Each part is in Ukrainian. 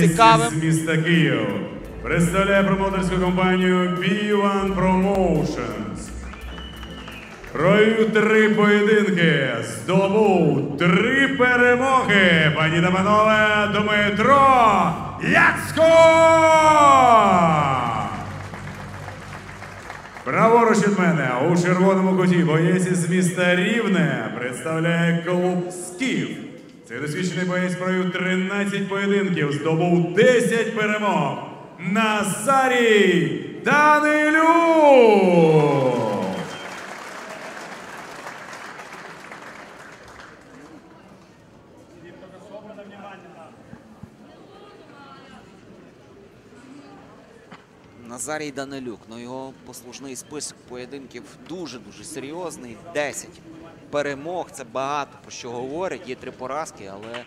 цікавим. з міста Київ. Представляє промоутерську компанію B1 Promotions. Провів три поєдинки, здобув три перемоги. Пані та панове, Дмитро Яцко! Праворуч від мене у червоному куті боєць із міста Рівне представляє клуб Скіф. Цей досвідчений боєць провів 13 поєдинків, здобув 10 перемог. Назарій Данилюк! Назарій Данилюк. Ну його послужний список поєдинків дуже-дуже серйозний. 10 перемог. Це багато про що говорить. Є три поразки, але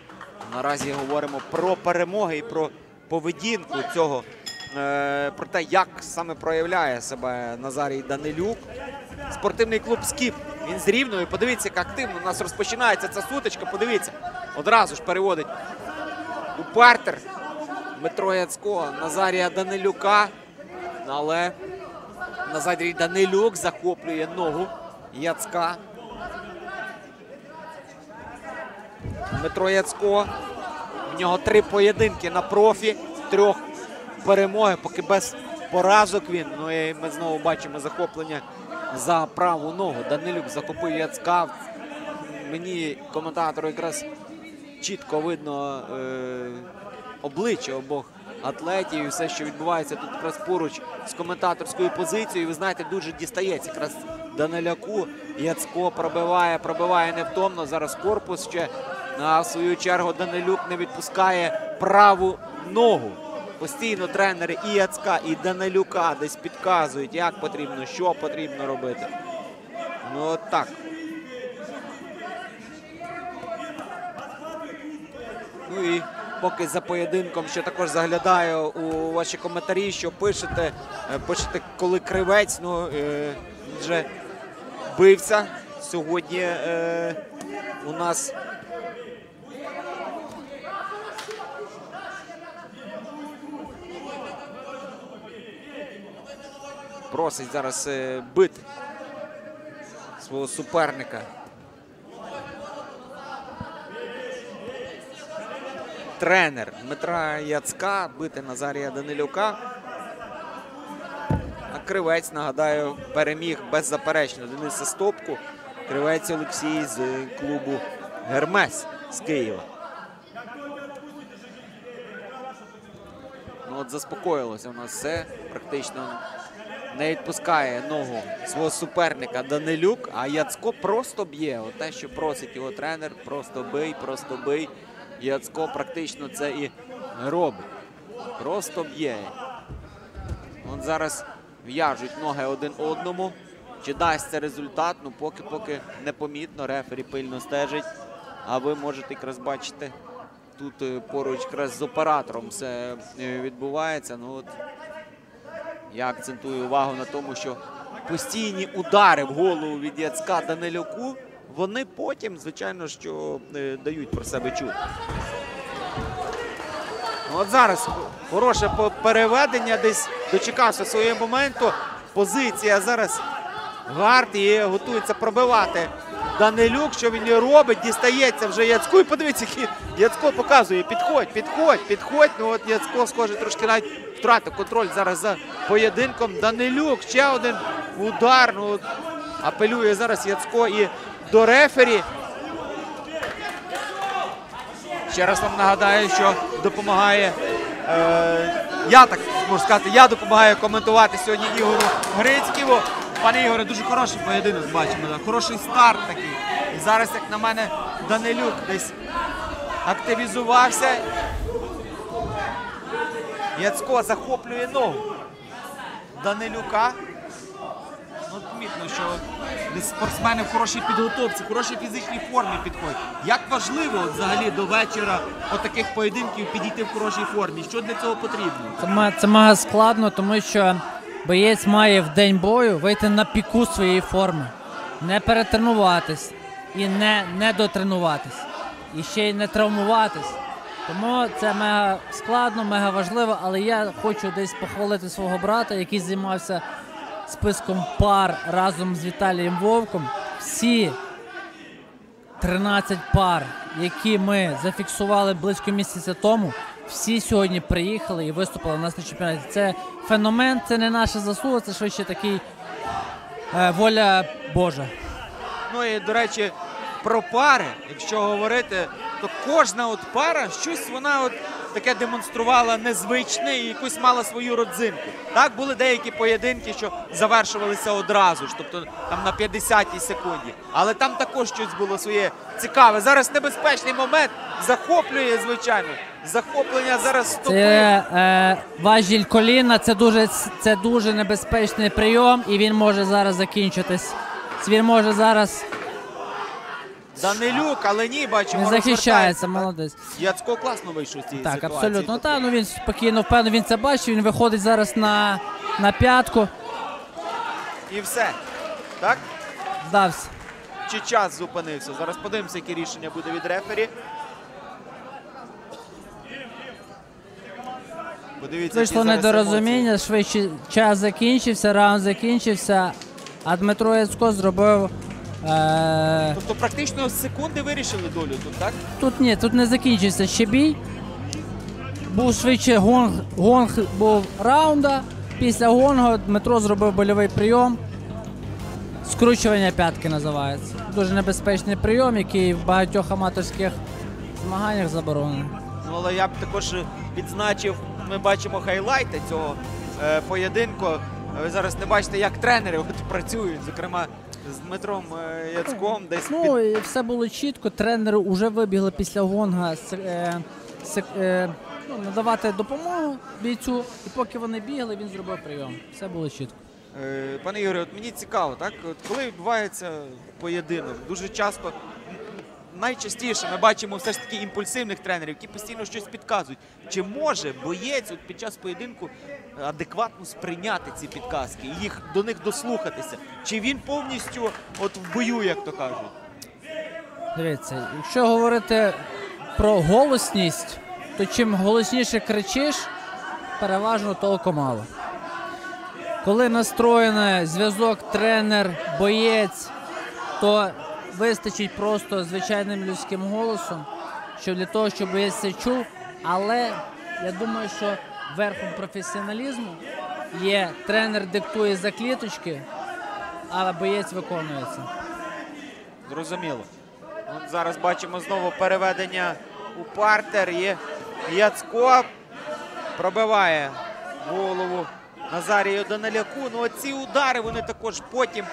наразі говоримо про перемоги і про поведінку цього. е, Про те, як саме проявляє себе Назарій Данилюк. Спортивний клуб Скіп. Він з рівною. Подивіться, як активно у нас розпочинається ця сутичка. Подивіться, одразу ж переводить у партер Дмитро Яцько, Назарія Данилюка. Але Назарій Данилюк захоплює ногу Яцка. Дмитро Яцько. В нього три поєдинки на профі, трьох перемоги, поки без поразок він. Ну і ми знову бачимо захоплення за праву ногу. Данилюк захопив Яцка. Мені коментатору якраз чітко видно е, обличчя обох атлетів і все, що відбувається тут якраз поруч з коментаторською позицією. Ви знаєте, дуже дістається якраз Даниляку. Яцко пробиває, пробиває невтомно. Зараз корпус ще. А в свою чергу Данилюк не відпускає праву ногу. Постійно тренери і Яцка, і Данилюка десь підказують, як потрібно, що потрібно робити. Ну от так. Ну і поки за поєдинком ще також заглядаю у ваші коментарі, що пишете. Е, Пишете, коли кривець, ну е, вже бився. Сьогодні е, у нас просить зараз е, бити свого суперника. тренер Дмитра Яцка бити Назарія Данилюка. А Кривець, нагадаю, переміг беззаперечно Дениса Стопку. Кривець Олексій з клубу Гермес з Києва. Ну от заспокоїлося у нас все. Практично не відпускає ногу свого суперника Данилюк, а Яцко просто б'є. Те, що просить його тренер, просто бий, просто бий. Яцко практично це і робить. Просто б'є. От зараз в'яжуть ноги один одному. Чи дасть це результат? Ну поки поки непомітно. Рефері пильно стежить. А ви можете якраз бачити, тут е, поруч якраз з оператором все е, відбувається. Ну от я акцентую увагу на тому, що постійні удари в голову від Яцка Данилюку, вони потім, звичайно, що е, дають про себе чути. Ну, От зараз хороше переведення, десь дочекався свого моменту. Позиція зараз гард і готується пробивати Данилюк. Що він і робить? Дістається вже Яцьку. І подивіться, який Яцько показує. Підходь, підходь, підходь. Ну от Яцько, схоже, трошки навіть втратив контроль зараз за поєдинком. Данилюк. Ще один удар. Ну, апелює зараз Яцько і до рефері. Ще раз вам нагадаю, що допомагає. Е, я так можу сказати, я допомагаю коментувати сьогодні Ігору Грицьківу. Пане Ігоре, дуже хороший поєдинок бачимо. Хороший старт такий. І зараз, як на мене, Данилюк десь активізувався. Яцько захоплює ногу Данилюка. Ну, помітно, що десь спортсмени в хорошій підготовці, в хорошій фізичній формі підходять. Як важливо взагалі до вечора от поєдинків підійти в хорошій формі? Що для цього потрібно? Це, мага складно, тому що боєць має в день бою вийти на піку своєї форми, не перетренуватись і не, не дотренуватись, і ще й не травмуватись. Тому це мега складно, мега важливо, але я хочу десь похвалити свого брата, який займався списком пар разом з Віталієм Вовком. Всі 13 пар, які ми зафіксували близько місяця тому, всі сьогодні приїхали і виступили у нас на чемпіонаті. Це феномен, це не наша заслуга, це швидше такий е, воля Божа. Ну і до речі, про пари, якщо говорити, то кожна от пара щось вона от таке демонструвала незвичне і якусь мала свою родзинку. Так були деякі поєдинки, що завершувалися одразу ж, тобто там на 50-й секунді. Але там також щось було своє цікаве. Зараз небезпечний момент захоплює, звичайно. Захоплення зараз стопи. Це е, важіль коліна, це дуже, це дуже небезпечний прийом, і він може зараз закінчитись. Він може зараз Данилюк, але ні, бачимо. не захищається, молодець. Яцко класно вийшов з цієї Так, ситуації. абсолютно. Тобто, Та, ну він спокійно впевнений, він це бачить, він виходить зараз на, на п'ятку. І все. Так? Здався. Чи час зупинився? Зараз подивимося, яке рішення буде від рефері. Подивіться, Вийшло які зараз недорозуміння, швидше час закінчився, раунд закінчився, а Дмитро Яцько зробив. Е. Тобто практично з секунди вирішили долю тут, так? Тут ні, тут не закінчився ще бій. Був швидше гонг, гонг був раунда. Після гонгу Дмитро зробив больовий прийом. Скручування п'ятки називається. Дуже небезпечний прийом, який в багатьох аматорських змаганнях заборонений. Ну, але я б також відзначив, ми бачимо хайлайти цього е, поєдинку. Ви зараз не бачите, як тренери от працюють, зокрема з Дмитром е, Яцком, десь під Ну і все було чітко. Тренери вже вибігли після гонга с- е, е, ну, надавати допомогу бійцю. І поки вони бігли, він зробив прийом. Все було чітко. Е, Пане Юрію, от мені цікаво, так? От коли відбувається поєдинок, дуже часто, найчастіше ми бачимо все ж таки імпульсивних тренерів, які постійно щось підказують. Чи може боєць от під час поєдинку адекватно сприйняти ці підказки і їх до них дослухатися? Чи він повністю от в бою, як то кажуть? Дивіться, якщо говорити про голосність, то чим голосніше кричиш, переважно толку мало. Коли настроєний зв'язок тренер, боєць, то вистачить просто звичайним людським голосом, що для того, щоб боєць це чув. Але я думаю, що верхом професіоналізму є тренер диктує за кліточки, а боєць виконує це. Зрозуміло. От зараз бачимо знову переведення у партер. І Яцко пробиває голову Назарію Даниляку. Ну ці удари вони також потім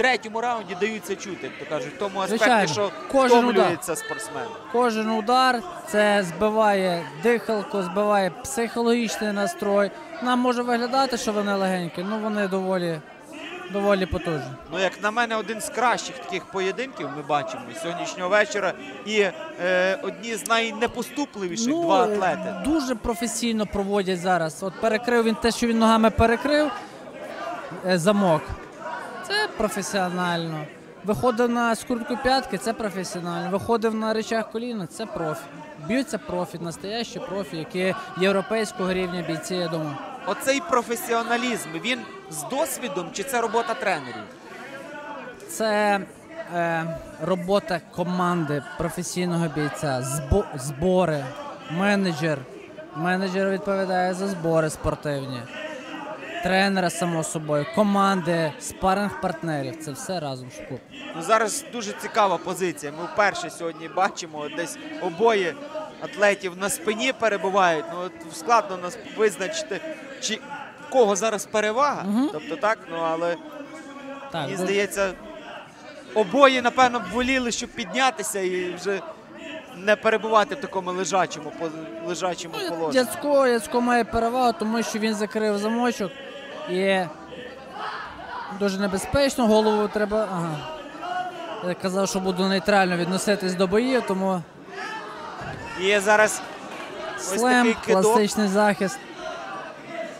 третьому раунді даються чути, як то кажуть, в тому аспекті, Звичайно. що Кожен удар. втомлюється спортсмен. Кожен удар це збиває дихалку, збиває психологічний настрой. Нам може виглядати, що вони легенькі, ну вони доволі, доволі потужні. Ну, як на мене, один з кращих таких поєдинків ми бачимо сьогоднішнього вечора. І е, одні з найнепоступливіших два е, атлети. дуже професійно проводять зараз. От перекрив він те, що він ногами перекрив е, замок. Професіонально. Виходив на скрутку п'ятки, це професіонально. Виходив на речах коліна, це профі. Б'ються профі, настоящі профі, які європейського рівня бійці, я думаю. Оцей професіоналізм він з досвідом чи це робота тренерів? Це е, робота команди професійного бійця, збо, збори, менеджер. Менеджер відповідає за збори спортивні, тренера, само собою, команди, спаринг партнерів. Це все разом шкуп. Ну зараз дуже цікава позиція. Ми вперше сьогодні бачимо десь обоє атлетів на спині перебувають. Ну от складно нас визначити, чи в кого зараз перевага. Мгм. Тобто так, ну але Так, мені здається, обоє напевно б воліли, щоб піднятися і вже не перебувати в такому лежачому лежачому Ну, положенні. Яцько, Яцько має перевагу, тому що він закрив замочок і дуже небезпечно. Голову треба. Ага. Я казав, що буду нейтрально відноситись до боїв, тому І зараз ось слем, такий кидок, класичний захист.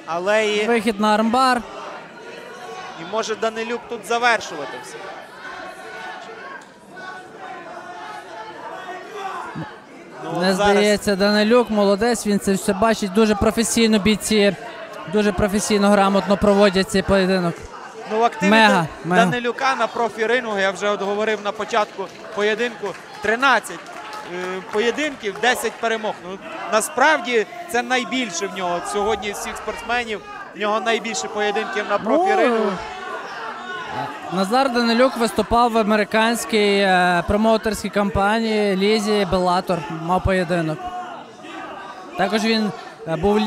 але і, Вихід на армбар. і може Данилюк тут завершувати все. Ну Не зараз здається, Данилюк молодець, він це все бачить. Дуже професійно бійці, дуже професійно, грамотно проводять цей поєдинок. Ну, в Мега, мега. Данилюка на профі-рингу, я вже от говорив на початку поєдинку, 13 е, поєдинків, 10 перемог. Ну, насправді це найбільше в нього. Сьогодні з всіх спортсменів в нього найбільше поєдинків на профі-рингу. Назар Данилюк виступав в американській е, промоутерській компанії Лізі Беллатор, мав поєдинок. Також він е, був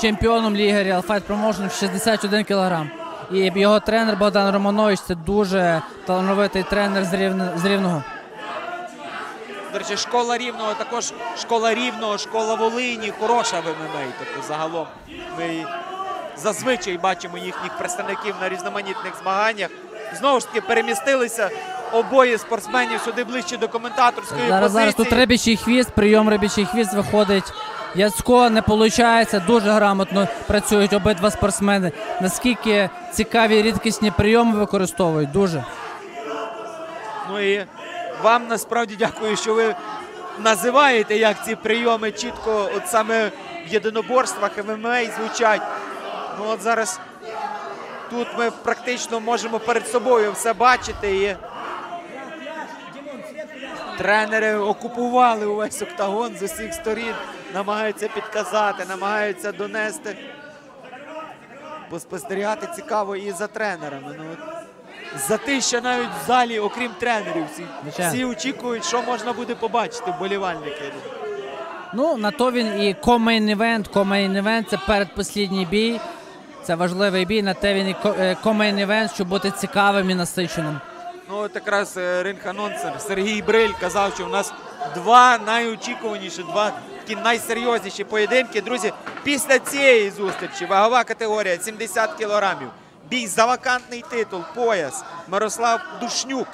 чемпіоном ліги Real Fight Promotion в 61 кг. І його тренер Богдан Романович це дуже талановитий тренер з, Рівне- з Рівного. До речі, школа рівного, також школа рівного, школа Волині, хороша в ММА. Тобто загалом ми зазвичай бачимо їхніх представників на різноманітних змаганнях. Знову ж таки, перемістилися обоє спортсменів сюди ближче до коментаторської Зараз, позиції. зараз тут рибічий хвіст, прийом рибічий хвіст виходить. Яцько не виходить, дуже грамотно працюють обидва спортсмени. Наскільки цікаві рідкісні прийоми використовують, дуже. Ну і вам насправді дякую, що ви називаєте, як ці прийоми чітко, от саме в єдиноборствах ММА звучать. Ну от зараз тут ми практично можемо перед собою все бачити. І тренери окупували увесь октагон з усіх сторін, намагаються підказати, намагаються донести. Поспостерігати цікаво і за тренерами. Ну, от за те, що навіть в залі, окрім тренерів, всі, Звичайно. всі очікують, що можна буде побачити вболівальники. Ну, на то він і co-main event. Co-main event це передпослідній бій. Це важливий бій. На те він і co-main event, щоб бути цікавим і насиченим. Ну, от якраз е, ринг-анонсер Сергій Бриль казав, що в нас два найочікуваніші, два такі найсерйозніші поєдинки. Друзі, після цієї зустрічі вагова категорія 70 кілограмів. Бій за вакантний титул, пояс. Мирослав Душнюк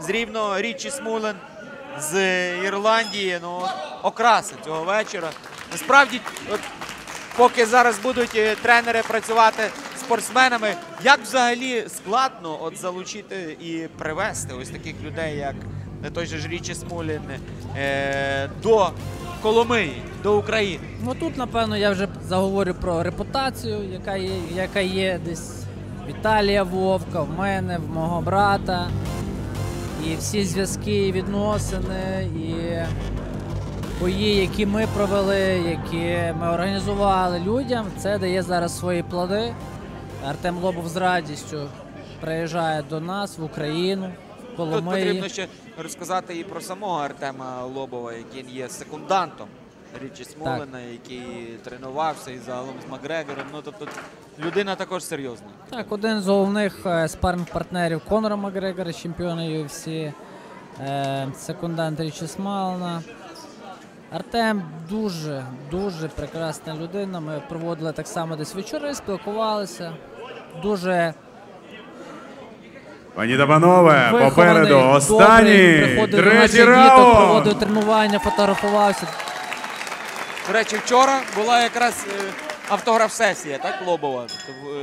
з рівного Річі Смулен з Ірландії. Ну, окраса цього вечора. Насправді, от, поки зараз будуть е, тренери працювати спортсменами, як взагалі складно от залучити і привести ось таких людей, як е, той же ж Річі Смолін, е, до Коломиї, до України. Ну тут, напевно, я вже заговорю про репутацію, яка є, яка є десь Віталія Вовка, в мене, в мого брата. І всі зв'язки і відносини, і бої, які ми провели, які ми організували людям, це дає зараз свої плоди. Артем Лобов з радістю приїжджає до нас в Україну, Тут Коломиї. потрібно ще розказати і про самого Артема Лобова, який є секундантом Річі Смолина, який тренувався і загалом з Макгрегором. Ну тобто людина також серйозна. Так, один з головних е, спаринг-партнерів Конора Макгрегора, чемпіона UFC, е, секундант Річі Смална. Артем дуже, дуже прекрасна людина. Ми проводили так само десь вечори, спілкувалися. Дуже Пані та панове, попереду останній приходив третій раунд. проводив тренування, фотографувався. До речі, вчора була якраз е, автограф-сесія, так, Лобова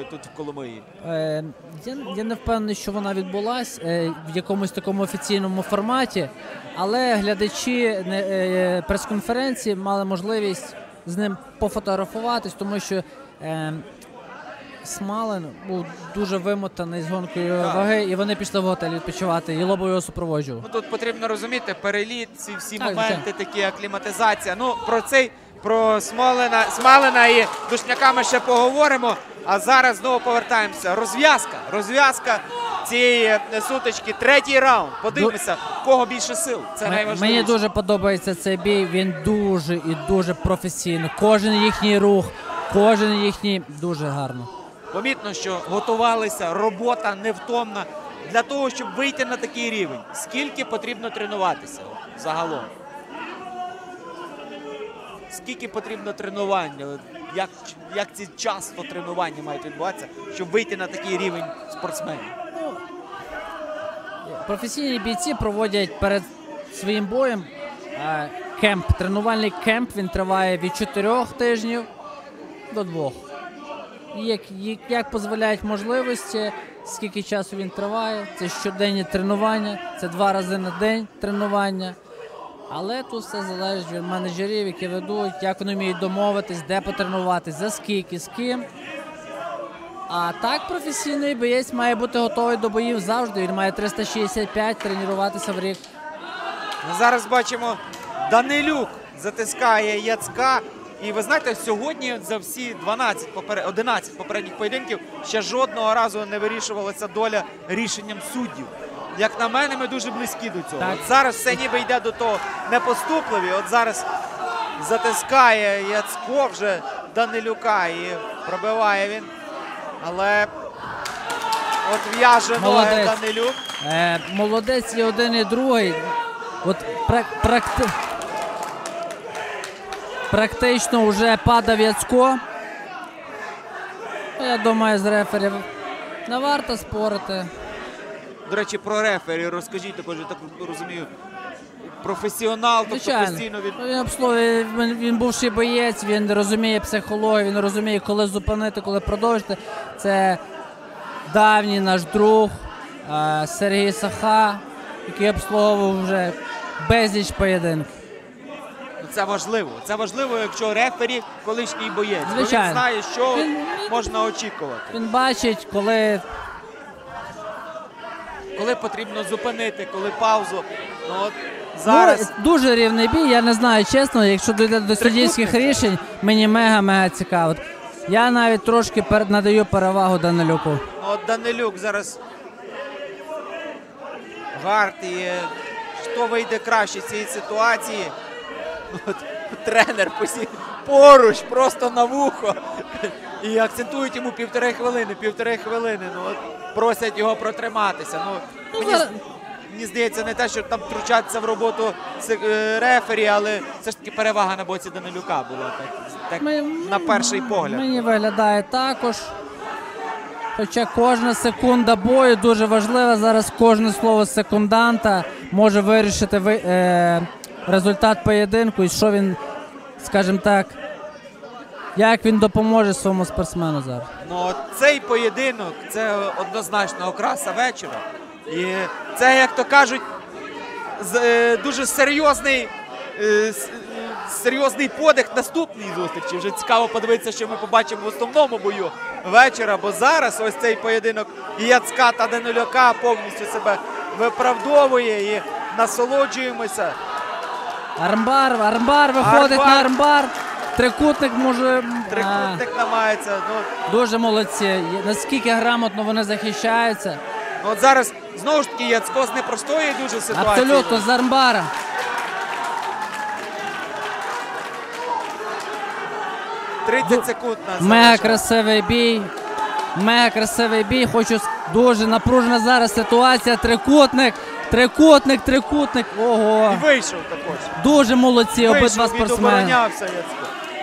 тут, в- Коломиї. Е, я, я не впевнений, що вона відбулась е, в якомусь такому офіційному форматі, але глядачі е, прес-конференції мали можливість з ним пофотографуватись, тому що е, Смален був дуже вимотаний з гонкою Так. ваги, і вони пішли в готель відпочивати, і Лобов його супроводжував. Ну тут потрібно розуміти переліт, ці всі Так, моменти, такі акліматизація. Ну про цей про Смолина, Смалина і Душняка ми ще поговоримо. А зараз знову повертаємося. Розв'язка. Розв'язка цієї е, сутички. Третій раунд. Подивимося, в кого більше сил. Це М- найважливіше. Мені дуже подобається цей бій. Він дуже і дуже професійний. Кожен їхній рух, кожен їхній дуже гарно. Помітно, що готувалися, робота невтомна для того, щоб вийти на такий рівень. Скільки потрібно тренуватися загалом? Скільки потрібно тренування? Як, як ці часто тренування мають відбуватися, щоб вийти на такий рівень спортсменів? Професійні бійці проводять перед своїм боєм е, кемп, тренувальний кемп. Він триває від 4 тижнів до 2. Як, як, дозволяють можливості, скільки часу він триває, це щоденні тренування, це два рази на день тренування. Але тут все залежить від менеджерів, які ведуть, як вони вміють домовитись, де потренуватись, за скільки, з ким. А так професійний боєць має бути готовий до боїв завжди. Він має 365 тренуватися в рік. Ну, Зараз бачимо, Данилюк затискає Яцка. І ви знаєте, сьогодні за всі 12 попер... 11 попередніх поєдинків ще жодного разу не вирішувалася доля рішенням суддів. Як на мене, ми дуже близькі до цього. Так. От зараз все ніби йде до того непоступливі. От зараз затискає Яцко вже Данилюка і пробиває він. Але от в'яже ноги Данилюк. Е, молодець і один, і другий. От практи... практично вже падав Яцко. Ну, Я думаю, з рефері не варто спорити. До речі, про рефері розкажіть також, я так розумію. Професіонал, тобто постійно від. Він обслуговує, він, він бувший боєць, він розуміє психологію, він розуміє, коли зупинити, коли продовжити. Це давній наш друг е, Сергій Саха, який обслуговував вже безліч поєдинків. Ну, Це важливо. Це важливо, якщо рефері колишній боєць. Звичайно. Він знає, що Він- можна очікувати. Він бачить, коли Коли потрібно зупинити, коли паузу. Ну от зараз. Ну, дуже рівний бій. Я не знаю, чесно, якщо дійде до суддівських рішень, мені мега-мега цікаво. Я навіть трошки пер- надаю перевагу Данилюку. Ну, От Данилюк зараз. Гарт і хто вийде краще з цієї ситуації? От, тренер поруч, просто на вухо. І акцентують йому півтори хвилини, півтори хвилини. Ну, от, просять його протриматися. Ну, Ну, мені, мені здається, не те, що там втручатися в роботу е, рефері, але все ж таки перевага на боці Данилюка була так, так Ми- на перший погляд. Мені виглядає також. Хоча кожна секунда бою дуже важлива. Зараз кожне слово секунданта може вирішити ви- е, результат поєдинку і що він, скажімо так, як він допоможе своєму спортсмену зараз. Ну, цей поєдинок це однозначно окраса вечора. І це, як то кажуть, е, дуже серйозний, е, серйозний подих наступній зустрічі. Вже цікаво подивитися, що ми побачимо в основному бою вечора. Бо зараз ось цей поєдинок і Яцка та Данилюка повністю себе виправдовує і насолоджуємося. Армбар, армбар виходить Армбар. на армбар. Трикутник може. а, Трикутник намагається. Ну, дуже молодці. Наскільки грамотно вони захищаються. ну, от зараз знову ж таки Яцко з непростої дуже ситуації. Абсолютно з армбара. – 30 секунд на Мега красивий бій. Мега красивий бій. Хочу дуже напружена зараз ситуація. Трикутник, трикутник, трикутник. Ого. І вийшов також. Дуже молодці обидва спортсмени.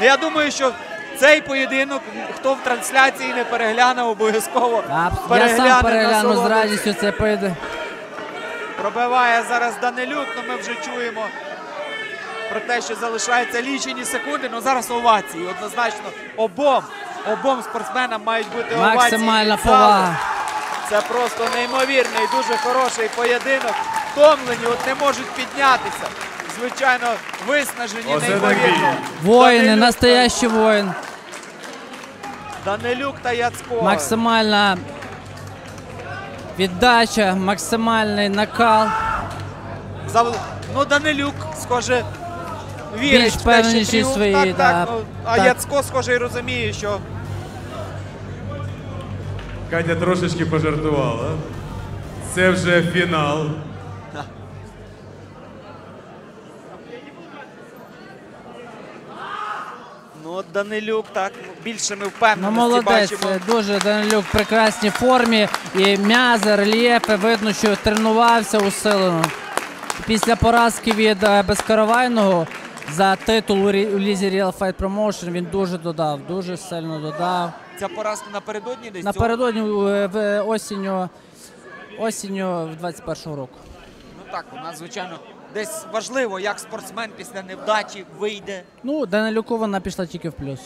Ну, Я думаю, що цей поєдинок, хто в трансляції не перегляне, обов'язково А, Я сам перегляну з радістю цей поєдинок. Пробиває зараз Данилюк, ну ми вже чуємо про те, що залишаються лічені секунди. Ну зараз овації. Однозначно обом, обом спортсменам мають бути овації. Максимальна повага. Це просто неймовірний, дуже хороший поєдинок. Втомлені, от не можуть піднятися. Звичайно, виснажені Оце неймовірно. Воїни, Данилюк настоящий воїн. Данилюк та Яцко. Максимальна віддача, максимальний накал. Зав- Ну, Данилюк, схоже, вірить Більш в те, що впевненіший тріумф. свої, так, да, так, ну, а так. Яцко, схоже, і розуміє, що Катя трошечки пожартувала. Це вже фінал. ну, от Данилюк так більше ми Ну, впевненості молодець, бачимо. е, дуже Данилюк в прекрасній формі. І м'язи, рельєфи, видно, що тренувався усилено. Після поразки від е, Безкаравайного за титул у рі- у лізі Real Fight Promotion він дуже додав, дуже сильно додав. Ця поразка напередодні десь? Напередодні е, в осінню, осінню 21-го року. Ну так, у нас, звичайно, десь важливо, як спортсмен після невдачі вийде. Ну, Данилюку вона пішла тільки в плюс.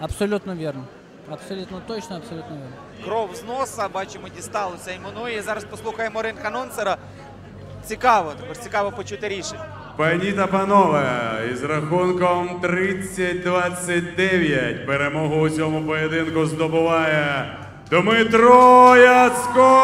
Абсолютно вірно. Абсолютно точно, абсолютно вірно. Кров з носа, бачимо, дісталося йому. Ну і зараз послухаємо ринг анонсера. Цікаво, також цікаво почути рішення. Пані та панове, із рахунком 30-29 перемогу у цьому поєдинку здобуває Дмитро Яцько!